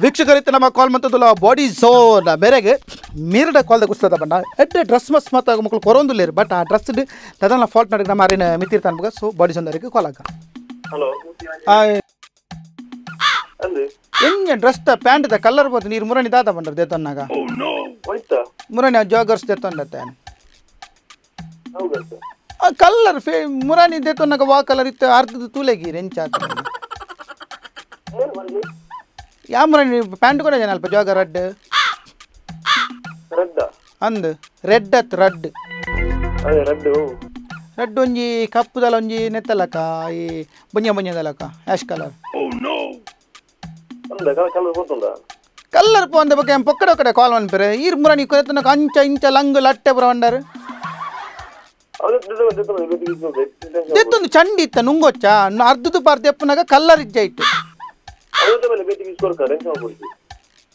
ವೀಕ್ಷಕರಿತ್ತು ನಮ್ಮ ಕಾಲ್ ಮಂತದಲ್ಲ body zone ಮೇರೆಗೆ ಮೀರಡ ಕಾಲ್ದಾಗ ಕುಸ್ತದ ಬಣ್ಣ. ಎಡ್ಡೆ ಡ್ರೆಸ್ ಮಸ್ ಮತ್ತು ಮಕ್ಕಳು ಇಲ್ಲ ಬಟ್ ಆ ಡ್ರೆಸ್ ತದನ್ನ ಫಾಲ್ಟ್ ನಡಗೆ ನಮ್ಮ ಅರಿನ ಮಿತಿರ್ತ ನಮಗೆ ಸೊ ಬಾಡಿ ಝೋನ್ ಅವರಿಗೆ ಕಾಲ್ ಆಗ ಹಲೋ ಹೆಂಗೆ ಡ್ರೆಸ್ ಪ್ಯಾಂಟ್ ದ ಕಲರ್ ಬೋದು ನೀರು ಮುರಣಿ ದಾದ ಬಂದ್ರೆ ದೇತನ್ನಾಗ ಹೋಯ್ತಾ? ಮುರಣಿ ಜಾಗರ್ಸ್ ದೇತೊಂಡತ್ತೆ ಆ ಕಲರ್ ಫೇ ಮುರಾನಿ ದೇತೊನ್ನಾಗ ವಾ ಕಲರ್ ಇತ್ತು ಅರ್ಧದ ತೂಲೆಗಿ ಎಂಚ ಏನು ಬಂದು ಯಾ ಮುರಾನಿ ಪ್ಯಾಂಟ್ ಕೂಡ ಜನ ಅಲ್ಪ ಜೋಗ ರೆಡ್ ರಡ್ಡ ಅಂದ್. ರೆಡ್ ಅತ್ ರೆಡ್ ರೆಡ್ ಒಂಜಿ ಕಪ್ಪುದಲ ಒಂಜಿ ನೆತ್ತಲಕ ಈ ಬುಂಜ ಬುಂಜದಲಕ ಆಶ್ ಕಲರ್ ಕಲ್ಲರ್ ಪೋಂದ ಬಗ್ಗೆ ಪೊಕ್ಕಡ ಕಡೆ ಕಾಲ್ ಮನ್ಪೆರೆ ಈರ್ ಮುರಾನಿ ಕೊತ್ತನಕ ಅಂಚ ಇಂಚ ಲಂಗ್ ಲಟ್ಟೆ ಬರ ಬಂಡಾರು ದೆತ್ತೊಂದು ಚಂಡಿ ಇತ್ತ ನುಂಗೊಚ್ಚ? ಅರ್ಧದು ಪಾರ್ತಿ ಎಪ್ಪನಾಗ ಕಲ್ಲರ್ ಇಜ್ಜ ಇಟ್ಟು ಅವತ್ತ ಮೇಲೆ ಬೇತಿ ಬಿಸ್ಕೊಡ್ಕ ಟೆನ್ಷನ್ ಕೊಡ್ತಿ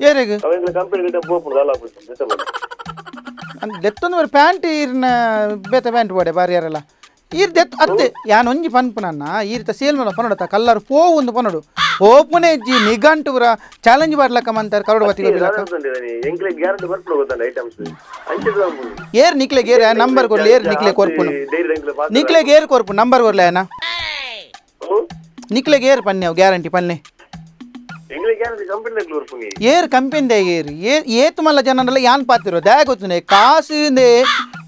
ಏರಿಗ ಅವೆಂಗ್ಲ ಕಂಪನಿ ಗಿಟ್ಟ ಬೋಪುಂಡು ಅಲ್ಲ ಆಗ್ಬಿಟ್ಟು ದಿದ್ದ ಮೇಲೆ ದೆತ್ತೊಂದು ಬರ ಪ್ಯಾಂಟ್ ಈರ್ನ ಬೇತೆ ಪ್ಯಾಂಟ್ ಬೋಡೆ ಬಾರಿ ಯಾರಲ್ಲ ಈರ್ ದೆತ್ ಅತ್ತೆ ಯಾನ್ ಒಂಜಿ ಪನ್ಪು ನನ್ನ ಈರ್ತ ಸೇಲ್ ಮೇಲೆ ಪನೋಡತ ಕಲ್ಲರ್ ಪೋ ಒಂದು ಪನೋಡು ಓಪುನೆ ಇಜ್ಜಿ ನಿಗಂಟು ಬರ ಚಾಲೆಂಜ್ ಮಾಡ್ಲಕ್ಕ ಮಂತಾರೆ ಕರಡು ಬತ್ತಿ ಗೊತ್ತಿಲ್ಲಕ ಎಂಕ್ಲೆ ಗ್ಯಾರಂಟಿ ಬರ್ಪುಡು ಗೊತ್ತಂಡ ಐಟಮ್ಸ್ ಅಂಚಿದ ಏರ್ ನಿಕ್ಲೆ ಗೇರ್ ನಂಬರ್ ಕೊಡ್ಲಿ ಏರ್ ನಿಕ್ಲೆ ಕೊರ್ಪುನು ಡೈರಿ ಎಂಕ್ಲೆ ಪಾತ್ರ ನಿಕ್ಲೆ ಗೇರ್ ಕೊರ್ಪು ನಂಬರ್ ಕೊಡ್ಲೆ ಅಣ್ಣ ನಿಕ್ಲೆ ಗೇರ್ ಪನ್ನೆ ಗ್ಯಾರಂಟಿ ಪನ್ನೆ ಬರ್ಪುಂಗಿ ಏರ್ ಏ ಏತು ಮಲ್ಲ ಜನರೆಲ್ಲ ಯಾನ್ ಪಾತಿರೋ ದಯ ಗೊತ್ತುನೆ ಕಾಸಿಂದೆ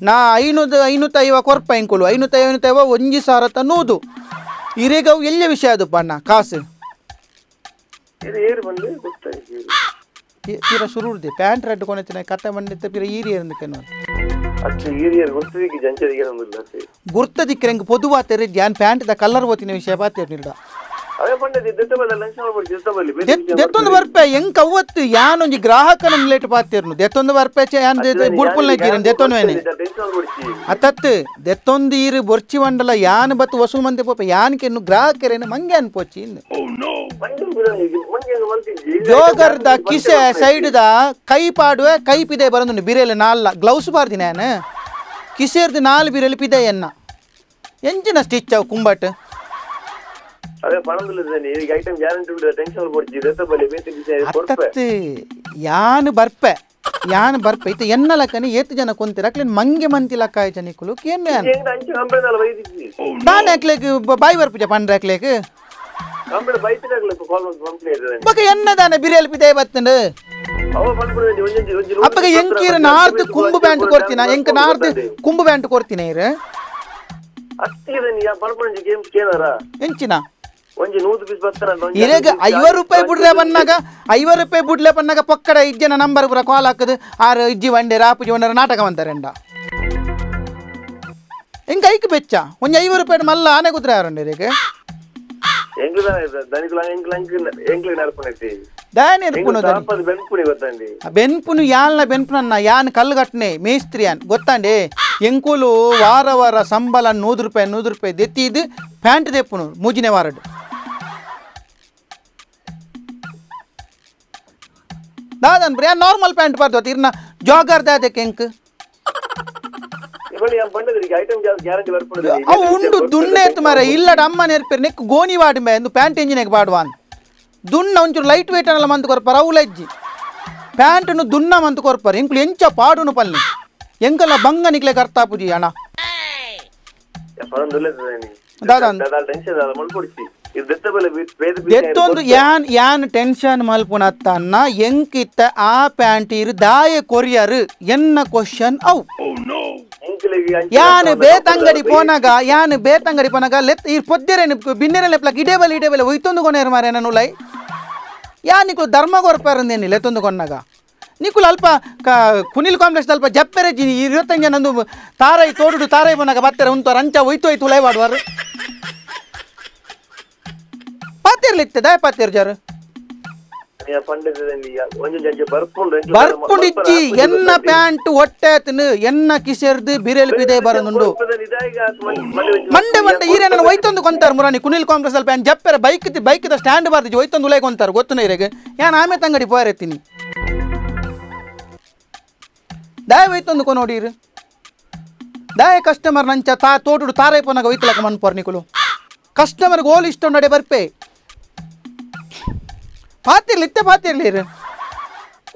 ನಾ ಐನೂದು ಐನೂತ್ತೈವ ಕೊರ್ಪ ಎಂಕುಲು ಐನೂತ್ತೈವ ಐನೂತ್ತೈವ ಒಂಜಿ ಸಾವಿರ ತನ್ನೂದು ಇರೇಗವು ಎಲ್ಲ ವಿಷಯ ಅದು ಪಣ್ಣ ಕಾಸು? ಈ- ತೀರ ಪ್ಯಾಂಟ್ ರೆಡ್ ಕೊನೆತ್ತಿನ ಕತ್ತೆ ಮಂಡಿತ್ತ ಪಿರ ಈರಿ ಇರಂದಕ್ಕೆ ಅಚ್ಚ ಹಿರಿಯರು ಗೊತ್ತಿದ್ದಕ್ಕೆ ಜಂಚರಿಗೆ ನಮ್ಮಿಲ್ಲ ಅಷ್ಟೇ ಗುರ್ತ ದಿಕ್ಕರೆ ಪೊದುವಾ ತೆರೆ ಜಾನ್ ಪ್ಯಾಂಟ್ ದ ಕಲರ್ ಓತಿನ ವಿಷಯ ಪಾತಿರ್ ನಿಲ್ಡ ದೆತ್ತೊಂದು ಬರ್ಪೆ ಎಂಕ್ ಅವತ್ತು ಯಾನೊಂಜಿ ಗ್ರಾಹಕನ ಲೇಟ್ ಪಾತಿರ್ನು ದೆತ್ತೊಂದು ಬರ್ಪೆ ಯಾನ್ ಬುಡ್ಪುಲ್ ನಜ್ಜಿರನ್ ದೆತ್ತೊಂದು ವೇನೆ ಅತ್ತತ್ ದೆತ್ತೊಂದು ಈರು ಬೊರ್ಚಿ ಮಂಡಲ ಯಾನ್ ಬತ್ತು ವಸೂಲ್ ಮಂದಿ ಪೋಪ ಯಾನ್ಕೆನ್ನು ಗ್ರಾಹಕರೇನು ಮಂಗೆ ಮಂಡಿ ಹಂಗೆ ಮಂತಿದ್ದಿ ಜೋಗರ್ದ ಕಿಸೆ ಸೈಡ್ದ ಕೈ ಪಾಡುವೆ ಕೈ ಪಿದೆ ಬರಂದು ಬಿರೇಲಿ ನಾಲ್ಲ ಗ್ಲೌಸ್ ಬಾರ್ದಿನ ನಾನು ಕಿಸೆರ್ದು ನಾಲ್ ಬೀರೆಲ್ ಪಿದೆ ಎನ್ನ? ಎಂಚಿನ ಸ್ಟಿಚ್ ಅವು ಕುಂಬಟ್? ಪಣದಿಲ್ಲ ಈಗ ಐಟಮ್ ಗ್ಯಾರಂಟಿ ಬಿಡ ಟೆನ್ಷನ್ ಮಾಡ್ಬಿಡ್ತಿ ದಿದ್ದ ಬಲ್ಲಿ ಬೇತಿ ವಿಷಯ ಕೊಡ್ಪೆ ಅತ್ತತ್ ಯಾನ್ ಬರ್ಪೆ ಯಾನ್ ಬರ್ಪೆ ಇತ್ತು ಎನ್ನ ಲಕ್ಕನಿ ಏತ್ ಜನ ಕೊಂತಿರ ಅಕ್ಲೇನ್ ಮಂಗೆ ಮಂತಿ ಲಕ್ಕ ಆಯ್ತ ನಿಕ್ಕುಲು ಕೇನು ಯಾನ್ ಹೆಂಗ್ ಅಂಚೆ ಕಂಪನಿ ಅಲ್ಲ ಬೈದಿದ್ದಿ ನಾನು ಹಾಕ್ಲೇಕ್ ಬಾಯಿ ಬರ್ಪುಜ ಪಂಡ್ರೆ ಹಾಕ್ಲೇಕ್ ಕಂಪನಿ ಬೈತಿರಾಗ್ಲಿ ಕಾಲ್ ಮಾಡಿ ಕಂಪನಿ ಇರ್ತದೆ ಬಕ ಎನ್ನದಾನ ಬಿರೇಲಿ ಪಿದೆ ಬತ್ತಂಡು ಅವ ಬಂದ್ಬಿಡಿ ಒಂಜೊಂಜಿ ಒಂಜಿ ಅಪ್ಪಗ ಎಂಕೀರ ನಾರ್ದು ಕುಂಬು ಪ್ಯಾಂಟ್ ಕೊಡ್ತೀನ ಎಂಕ ನಾರ್ದು ಕುಂಬು ಪ್ಯಾಂಟ್ ಕೊಡ್ತೀನಿ ಇರು ಅತ್ತಿಗೆ ನೀ ಬರ್ಪಣಿ ಗೇಮ್ ಕೇಳಾರ ಎಂಚಿನ ಒಂಜಿ ನೂದು ಪೀಸ್ ಬರ್ತದ ಇರೇಗ ಐವತ್ತು ರೂಪಾಯಿ ಬುಡ್ಲೆ ಬನ್ನಾಗ ಐವರ್ ರೂಪಾಯಿ ಬುಡ್ಲೆ ಬನ್ನಾಗ ಪೊಕ್ಕಡ ಇಜ್ಜನ ನಂಬರ್ ಪೂರ ಕಾಲ್ ಹಾಕದು ಆರು ಇಜ್ಜಿ ಒಂಡೆ ರಾಪುಜಿ ಒಂಡರ ನಾಟಕ ಬಂತಾರೆಂಡ ಹೆಂಗ ಐಕ್ ಬೆಚ್ಚ ಒಂಜಿ ಐವರ್ ರೂಪಾಯಿ ಮಲ್ಲ ಆನೆ ಕುದ್ರೆ ಯಾರಂಡ ಇರೇಗ దాని బెన్పును యాన్న బెన్పునన్న యాన్ కళ్ళు కట్టనే మేస్త్రి అని గొత్తండి ఎంకులు వార వార సంబల నూదు రూపాయి నూదు రూపాయి దెత్తిది ప్యాంటు తెప్పును ముజినే వారడు ದಾದನ್ ಬ್ರಿಯಾ ನಾರ್ಮಲ್ ಪ್ಯಾಂಟ್ ಪರ್ ಇರ್ನ ಜಾಗರ್ ದಾದೆ ಬರ್ಪುಡಿ ಅವು ಉಂಡು ಎತ್ತು ಮರ ಇಲ್ಲಡ ಅಮ್ಮ ನೆರ್ಪಿರ್ ನೆಕ್ ಗೋಣಿ ವಾಡಿ ಮೇ ಒಂದು ಪ್ಯಾಂಟ್ ಎಂಜಿನೆಗೆ ಬಾಡುವಾನ್ ದುನ್ನ ಒಂಚೂರು ಲೈಟ್ ವೇಟ್ ಅನ್ನಲ್ಲ ಮಂತ್ ಕೊರ್ಪರ ಅವುಲ ಇಜ್ಜಿ ಪ್ಯಾಂಟನ್ನು ದುಣ್ಣ ಮಂತ್ ಕೊರ್ಪರ್. ಎಂಕ್ಲು ಎಂಚ ಪಾಡುನು ಪಲ್ಲಿ. ಎಂಕಲ್ಲ ಬಂಗ ನಿಕ್ಲೆ ಕರ್ತಾಪುಜಿ ಅಣ್ಣ. ದಾದಾ ಟೆನ್ಷನ್ ಅದ ಮಲ್ಪೊಡಿಸಿ ಇದು ದೆತ್ತ ಬೆಲೆ ಬೇದ ಎತ್ತೊಂದು ಯಾನ್ ಯಾನ್ ಟೆನ್ಷನ್ ಮಲ್ಪುನತ್ತನ್ನ ಎಂಕಿತ್ತ ಆ ಪ್ಯಾಂಟ್ ಇರು ದಾಯ ಕೊರಿಯರು ಎನ್ನ ಕ್ವಶನ್ ಅವು ಎಂಕ್ಲಿಗೆ ಯಾನ್ ಬೇತಂಗಡಿ ಪೋನಾಗ ಯಾನ್ ಬೇತಂಗಡಿ ಪೋನಾಗ ಲೆತ್ ಈ ಪೊದ್ದೆರೆ ಬಿನ್ನೆರೆ ಲೆಪ್ಲಕ್ ಇಡೇ ಬಲೆ ಇಡೇ ಬಲೆ ಒಯ್ತೊಂದು ಕೊನೆರು ಮಾರೆ ನಾನು ಲೈ ಯಾ ನಿಕುಲು ಧರ್ಮ ಕೊರ್ಪಾರಂದೇನಿ ಲೆತ್ತೊಂದು ಕೊನ್ನಾಗ ನಿಕುಲು ಅಲ್ಪ ಕ ಕುನಿಲ್ ಕಾಂಪ್ಲೆಕ್ಸ್ ಅಲ್ಪ ಜಪ್ಪೆರೆ ಜಿ ಇರುವತ್ತಂಗೆ ನಂದು ತಾರೈ ತೋಡುಡು ತಾರೈ ಪೋನಾಗ ಬತ್ತೆರೆ ಉಂಟು ರಂಚ ಒಯ್ತು ಒಯ್ತು ಉಲೈ ಪಾತಿರ್ಲಿತ್ತೆ ದಾಯ ಪಾತಿರ್ ಜಾರು ಪಂಡಿತದಲ್ಲಿ ಒಂಜಿ ಜಂಜೆ ಬರ್ಪುಂಡು ಬರ್ಪುಂಡಿಚ್ಚಿ ಎನ್ನ ಪ್ಯಾಂಟ್ ಹೊಟ್ಟೆ ತಿನ್ನು ಎನ್ನ ಕಿಸೆರ್ದು ಬಿರೆಲ್ ಬಿದೆ ಬರನುಂಡು ಮಂಡೆ ಮಂಡೆ ಈರೇನ ಒಯ್ತೊಂದು ಕೊಂತಾರ ಮುರಾನಿ ಕುನಿಲ್ ಕಾಂಗ್ರೆಸ್ ಅಲ್ಲಿ ಪ್ಯಾನ್ ಜಪ್ಪೆರ ಬೈಕ್ ಬೈಕ್ ಸ್ಟ್ಯಾಂಡ್ ಬಾರ್ದು ಒಯ್ತೊಂದು ಉಲೈ ಕೊಂತಾರ ಗೊತ್ತು ಇರೆಗೆ ಯಾನ್ ಆಮೆ ತಂಗಡಿ ಪೋರೆತ್ತೀನಿ ದಾಯ ಒಯ್ತೊಂದು ಕೊ ನೋಡಿರು ದಾಯ ಕಸ್ಟಮರ್ ನಂಚ ತಾ ತೋಟುಡು ತಾರೈಪೋನಾಗ ಒಯ್ತಲಕ ಮನ್ಪೋರ್ ನಿಕುಲು. ಕಸ್ಟಮರ್ಗೆ ಓಲ್ ಇಷ್ಟ ನಡೆ ಬರ್ಪೆ. ಪಾತಿರ್ಲಿ ಇತ್ತೆ ಪಾತಿರ್ಲಿ ಇರು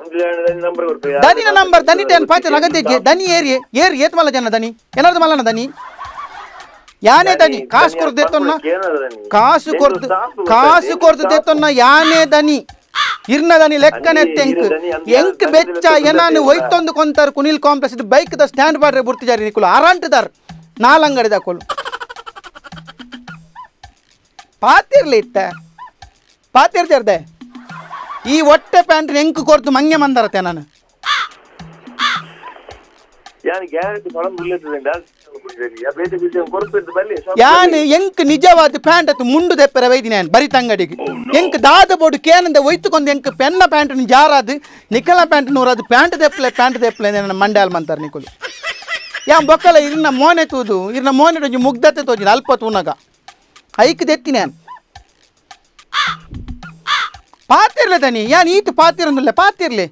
ಒಂದು ನಂಬರ್ ಕೊಡ್ತೀವಿ ದನಿನ ನಂಬರ್ ದನಿ ಟೆನ್ ಪಾತಿರ್ಲಿ ಅಗತ್ಯ ದನಿ ಏರಿ ಏರಿ ಏತ್ ಮಲ್ಲ ಜನ ದನಿ ಏನಾದ್ರು ಮಲ್ಲನ ದನಿ ಯಾನೇ ದನಿ ಕಾಸು ಕೊರ್ದು ಎತ್ತೊನ್ನ ಕಾಸು ಕೊರ್ದು ಕಾಸು ಕೊರ್ದು ಎತ್ತೊನ್ನ ಯಾನೇ ದನಿ ಇರ್ನ ದನಿ ಲೆಕ್ಕನೆತ್ತ ಎಂಕ್ ಎಂಕ್ ಬೆಚ್ಚ ಏನಾನು ಒಯ್ತೊಂದು ಕೊಂತಾರ ಕುನಿಲ್ ಕಾಂಪ್ಲೆಕ್ಸ್ ಬೈಕ್ ದ ಸ್ಟ್ಯಾಂಡ್ ಬಾಡ್ರೆ ಬುರ್ತಿಜಾರಿ ನಿಕುಲು ಆರಾಂಟಿದಾರ್ ನಾಲಂಗಡಿ ದಾಕೋಲು ಪಾತಿರ್ಲಿ ಇತ್ತ ಪಾತಿರ್ಜರ್ದೆ ಈ ಒಟ್ಟೆ ಪ್ಯಾಂಟ್ ಎಂಕ್ ಕೊರ್ತು ಮಂಗೆ ಮಂದರತೆ ನಾನು. ಯಾನ್ ಎಂಕ್ ನಿಜವಾದ ಪ್ಯಾಂಟ್ ಅತ್ತು ಮುಂಡು ತೆಪ್ಪರೆ ವೈದಿನ ನಾನು ಬರಿತ ಅಂಗಡಿಗೆ ಎಂಕ್ ದಾದ ಬೋಡು ಕೇನಂದ ಒಯ್ತುಕೊಂದು ಎಂಕ್ ಪೆನ್ನ ಪ್ಯಾಂಟ್ ಜಾರಾದು ನಿಕಲ ಪ್ಯಾಂಟ್ ನೂರದು ಪ್ಯಾಂಟ್ ತೆಪ್ಪಲೆ ಪ್ಯಾಂಟ್ ತೆಪ್ಪಲೆ ನನ್ನ ಮಂಡ್ಯಾಲ್ ಮಂತಾರ ನಿಕುಲು. ಯಾ ಬೊಕ್ಕಲ ಇರ್ನ ಮೋನೆ ತೂದು ಇರ್ನ ಮೋನೆ ಮುಗ್ಧತೆ ತೋಜಿನ ಅಲ್ಪ ತೂನಗ. ಐಕ್ ದೆತ್ತಿನ ಪಾತಿರ್ಲೆ ದನಿ. ಯಾನ್ ಈತ್ ಪಾತಿರೊಂದಿಲ್ಲ ಪಾತಿರ್ಲಿ.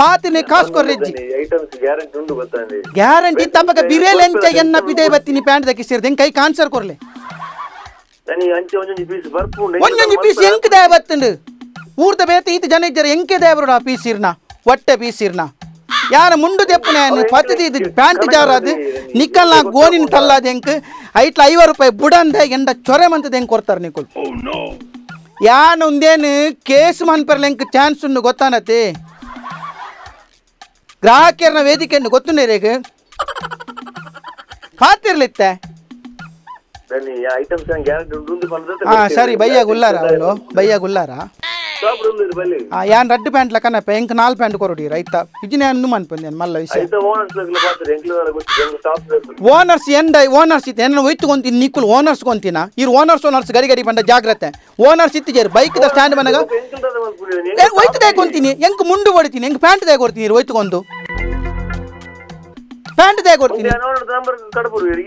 ಪಾತಿನಿ ಕಾಸ್ ಕೊರ್ರೆಜ್ಜಿ ಗ್ಯಾರಂಟಿ ತಮಗ ಬಿರೇಲ್ ಗ್ಯಾರಂಟಿ ತಪ್ಪಗ ಬಿರೇಲೆಂಚ ಎನ್ನ ಬಿದೆ ಬತ್ತಿನಿ ಪ್ಯಾಂಟ್ ದಕ್ಕಿಸಿರ್ದೆ ಹೆಂಗ್ ಕೈ ಕಾನ್ಸರ್ ಕೊರ್ಲೆ ಒಂಜೊಂಜಿ ಪೀಸ್ ಎಂಕ್ ದೇ ಬತ್ತುಂಡು? ಊರ್ದ ಬೇತ ಈತ ಜನ ಇದ್ದಾರೆ ಎಂಕೆ ದೇವ್ರ ಆ ಪೀಸ್ ಇರ್ನ? ಒಟ್ಟೆ ಪೀಸ್ ಇರ್ನ? ಯಾರ ಮುಂಡು ದೆಪ್ಪನೆ ಪತ್ತದಿ ಇದು ಪ್ಯಾಂಟ್ ಜಾರಾದು ನಿಕ್ಕಲ್ ನಾ ಗೋನಿನ ತಲ್ಲಾದ ಎಂಕ್ ಐಟ್ಲ ಐವತ್ತು ರೂಪಾಯಿ ಬುಡಂದ ಎಂಡ ಚೊರೆ ಮಂತದ ಹೆಂಗ್ ಕೊಡ್ತಾರೆ ನಿಕುಲ್? ಯಾನ್ ಒಂದೇನು ಕೇಸ್ ಮನ್ಪರ್ಲೆಂಕ್ ಚಾನ್ಸ್ ಉಂಡು ಗೊತ್ತಾನತಿ ಗ್ರಾಹಕರನ ವೇದಿಕೆಯನ್ನು ಗೊತ್ತು ರೇಗ ಪಾತಿರ್ಲಿತ್ತೆ ಬಂದದ್ದು ಹಾ ಸರಿ ಬಯ್ಯ ಗುಲ್ಲಾರ ಅವಳು? ಬಯ್ಯ ಗುಲ್ಲಾರ? ಶಾಪ್ ಉಂದು ಬಲ್ಲಿ ಆ ಯಾನ್ ರಡ್ಡು ಪ್ಯಾಂಟ್ ಲಕ್ಕನಪ್ಪ ಎಂಕ್ ನಾಲ್ ಪ್ಯಾಂಟ್ ಕೊರಡಿ ರೈತ? ಇಜಿನ ಅನ್ನು ಮನ್ಪಂದ್ಯಾನ್ ಮಲ್ಲ ವಿಷಯ? ಐತ ಓನರ್ಸ್ ಲೆಕ್ಕಲ ಓನರ್ಸ್ ಎಂಡ ಓನರ್ಸ್ ಇತ್ತೆ ಎನ್ನ ಒಯ್ತು ಕೊಂತೀನಿ ನಿಕ್ಕುಲ್ ಓನರ್ಸ್ ಕೊಂತಿನ ಇರ್ ಓನರ್ಸ್ ಓನರ್ಸ್ ಗರಿ ಗಡಿ ಬಂದ ಜಾಗ್ರತೆ. ಓನರ್ಸ್ ಇತ್ತಿಜೇರು ಬೈಕ್ ದ ಸ್ಟ್ಯಾಂಡ್ ಬಂದಾಗ ಎಂಕ್ಲ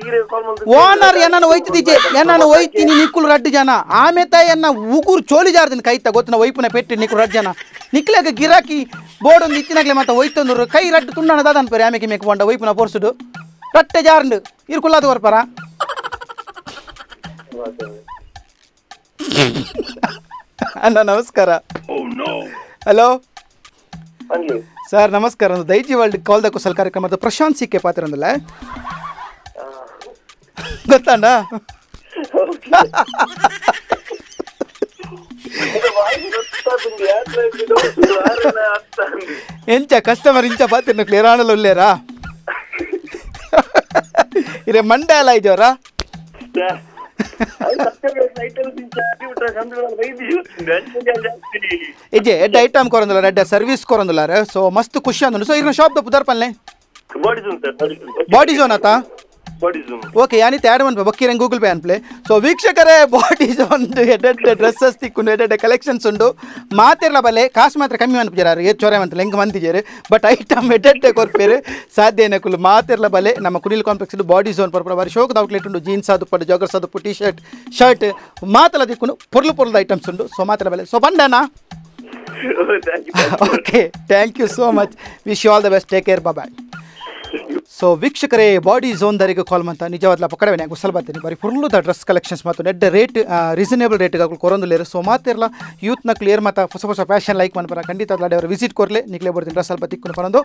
ಈಗ ಕಾಲ್ ಮಾಡ್ತೀನಿ ಓನರ್ ಎನ್ನ ಒಯ್ತಿದ್ದೀಚೆ ಎನ್ನ ಒಯ್ತೀನಿ ನಿಕ್ಕುಲು ರಡ್ಡು ಜನ ಆಮೇತ ಎನ್ನ ಉಗುರು ಚೋಲಿ ಜಾರ್ದಿನ ಕೈತ ಗೊತ್ತಿನ ವೈಪುನ ಪೆಟ್ಟು ನಿಕ್ಕುಲು ರಡ್ಡು ಜನ ನಿಕ್ಲಾಗ ಗಿರಾಕಿ ಬೋರ್ಡ್ ಒಂದು ಇತ್ತಿನಾಗ್ಲೆ ಮತ್ತೆ ಒಯ್ತಂದ್ರು ಕೈ ರಡ್ಡು ತುಂಡಣ ದಾದನ್ ಪೇರಿ ಆಮೇಲೆ ಮೇಕ್ ಬಂಡ ವೈಪುನ ಪೋರ್ಸುಡು ರಟ್ಟೆ ಜಾರ್ಂಡು ಇರ್ಕುಲ್ಲಾದ ಬರ್ಪಾರ ಅಣ್ಣ ನಮಸ್ಕಾರ ಹಲೋ ಹಂಗೆ ಸರ್ ನಮಸ್ಕಾರ ಒಂದು ದೈಜಿ ವರ್ಲ್ಡ್ ಕಾಲ್ದ ಕುಸಲ್ ಕಾರ್ಯಕ್ರಮದ ಪ್ರಶಾಂತ್ ಸಿಕ್ಕೆ ಪಾತ್ರ ಅಂದಲ್ಲ ಗೊತ್ತಾಂಡ ಎಂಚ ಕಸ್ಟಮರ್ ಇಂಚ ಪಾತಿರ್ನ ಕ್ಲಿಯರ್ ಆಣಲು ಉಲ್ಲೇರಾ ಇರೇ ಮಂಡ್ಯ ಎಲ್ಲ ಇದೆಯವರಾ ಇಜೆ ಎಡ್ಡ ಐಟಮ್ ಕೊರಂದಿಲ್ಲ ರೆಡ್ಡ ಸರ್ವಿಸ್ ಕೊರಂದಿಲ್ಲ ಸೊ ಮಸ್ತ್ ಖುಷಿ ಅಂದ್ರು ಸೊ ಇರ್ನ ಶಾಪ್ ಪುದರ್ ಪಲ್ಲೆ body zoom sir body zone ಆತಾ ಬಾಡಿ ಜೂಮ್ ಓಕೆ ಯಾನಿತ್ತು ಆ್ಯಡ್ ಬಕ್ಕಿ ನಂಗೆ ಗೂಗಲ್ ಪೇ ಅನ್ಪ್ಲೆ ಸೊ ವೀಕ್ಷಕರೇ ಬಾಡಿ ಒಂದು ಎಡ್ಡೆಡ್ಡೆ ಡ್ರೆಸ್ಸಸ್ ತಿಕ್ಕೊಂಡು ಎಡ್ಡೆಡ್ಡೆ ಕಲೆಕ್ಷನ್ಸ್ ಉಂಡು ಮಾತಿರಲ ಬಲೆ ಕಾಸು ಮಾತ್ರ ಕಮ್ಮಿ ಅನ್ಪಿಜಾರು ಏ ಚೊರೆ ಅಂತ ಹೆಂಗೆ ಮಂದಿದ್ದೀರಿ ಬಟ್ ಐಟಮ್ ಎಡ್ಡೆಡ್ಡೆ ಕೊರ್ಪೇರು ಸಾಧ್ಯ ಏನಕ್ಕೂ ಮಾತಿರಲ ಬಲೆ ನಮ್ಮ ಕುಡಿಲ್ ಕಾಂಪ್ಲೆಕ್ಸ್ ಬಾಡಿ ಝೋನ್ ಪರ್ಪಡ ಬಾರಿ ಶೋಕದ ಔಟ್ಲೆಟ್ ಉಂಡು ಜೀನ್ಸ್ ಅದು ಪಟ್ಟು ಜಾಗರ್ಸ್ ಅದು ಟಿ ಶರ್ಟ್ ಶರ್ಟ್ ಮಾತಲ ತಿಕ್ಕೊಂಡು ಪೊರ್ಲು ಪೊರ್ಲದ ಐಟಮ್ಸ್ ಉಂಡು ಸೊ ಮಾತಿರ ಬಲೆ so ಬಂಡನಾ okay thank you so much wish you all the best take care bye so ವೀಕ್ಷಕರೇ ಬಾಡಿ ಝೋನ್ದರಿಗೆ ಕಾಲ್ ಮಂತ ನಿಜವಾದ ಪಕಡವೆ ಗುಸಲ್ ಬರ್ತೀನಿ. ಬರೀ ಫುಲ್ಲು ಡ್ರೆಸ್ ಕಲೆಕ್ಷನ್ಸ್ ಮತ್ತು ನೆಡ್ ರೇಟ್ ರೀಸನೇಬಲ್ ರೇಟ್ಗೆ ಕೊರೊಂದುಲೇರು ಸೊ ಮಾತಿರಲ್ಲ ಯೂತ್ನ ಕ್ಲಿಯರ್ ಮತ್ತು ಹೊಸ ಹೊಸ ಫ್ಯಾಷನ್ ಲೈಕ್ ಮನ್ಪರ ಖಂಡಿತ ಅವರು ವಿಸಿಟ್ ಕೊರಲೆ ನಿಕ್ಲೇ ಬರ್ತೀನಿ. ಡ್ರೆಸ್ ಸ್ವಲ್ಪ ತಿಕ್ಕೊಂಡು ಬರೋದು